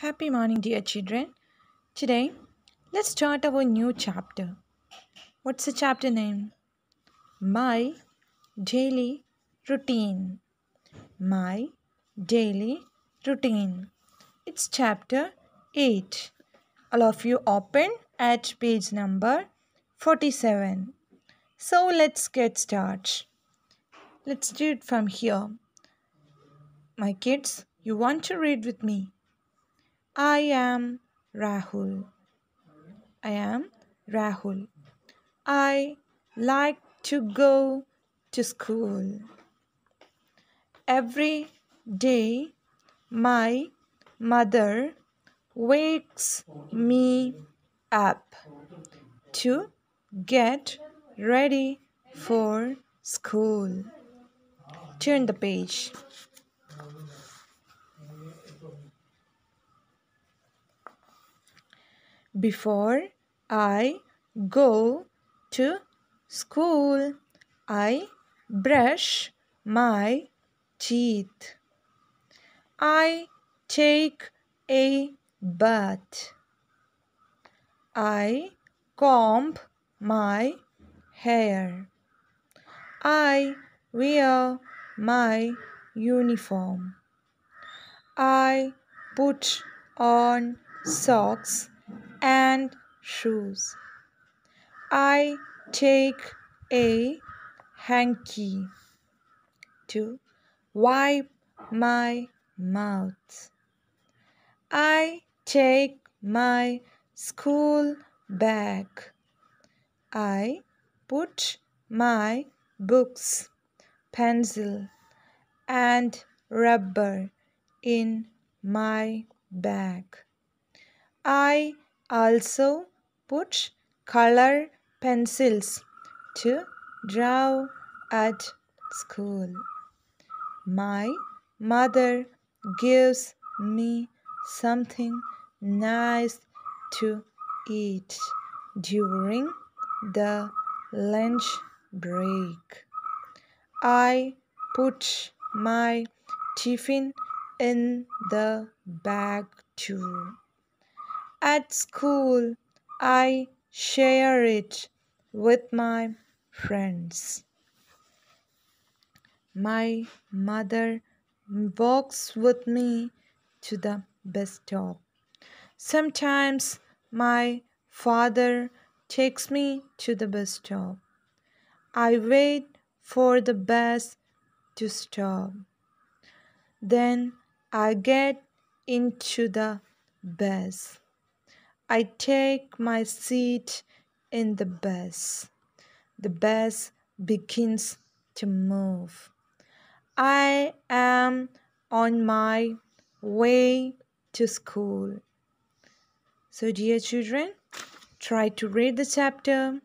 Happy morning, dear children. Today, let's start our new chapter. What's the chapter name? My Daily Routine. My Daily Routine. It's chapter 8. All of you open at page number 47. So let's get started. Let's do it from here. My kids, you want to read with me? I am Rahul. I am Rahul. I like to go to school. Every day, my mother wakes me up to get ready for school. Turn the page. Before I go to school, I brush my teeth. I take a bath. I comb my hair. I wear my uniform. I put on socks and shoes. I take a hanky to wipe my mouth. I take my school bag. I put my books, pencil, and rubber in my bag. I also put color pencils to draw at school. My mother gives me something nice to eat during the lunch break. I put my tiffin in the bag too. At school, I share it with my friends. My mother walks with me to the bus stop. Sometimes my father takes me to the bus stop. I wait for the bus to stop. Then I get into the bus. I take my seat in the bus. The bus begins to move. I am on my way to school. So, dear children, try to read the chapter